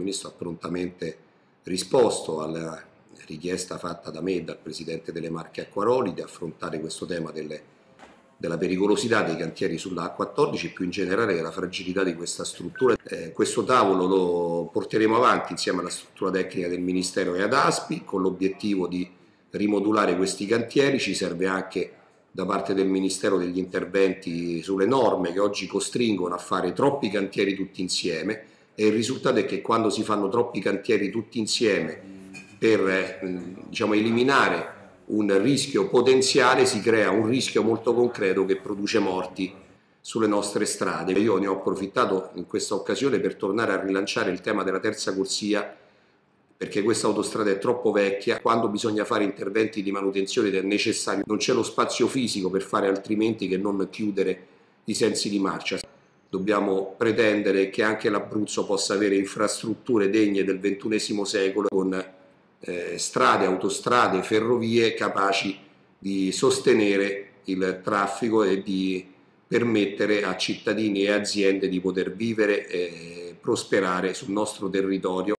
Ministro ha prontamente risposto alla richiesta fatta da me e dal Presidente delle Marche Acquaroli di affrontare questo tema delle, della pericolosità dei cantieri sulla A14 e più in generale della fragilità di questa struttura. Eh, questo tavolo lo porteremo avanti insieme alla struttura tecnica del Ministero e ad ASPI con l'obiettivo di rimodulare questi cantieri, ci serve anche da parte del Ministero degli interventi sulle norme che oggi costringono a fare troppi cantieri tutti insieme e il risultato è che quando si fanno troppi cantieri tutti insieme per eh, diciamo, eliminare un rischio potenziale si crea un rischio molto concreto che produce morti sulle nostre strade. Io ne ho approfittato in questa occasione per tornare a rilanciare il tema della terza corsia perché questa autostrada è troppo vecchia, quando bisogna fare interventi di manutenzione è necessario, non c'è lo spazio fisico per fare altrimenti che non chiudere i sensi di marcia. Dobbiamo pretendere che anche l'Abruzzo possa avere infrastrutture degne del XXI secolo con eh, strade, autostrade, ferrovie capaci di sostenere il traffico e di permettere a cittadini e aziende di poter vivere e prosperare sul nostro territorio.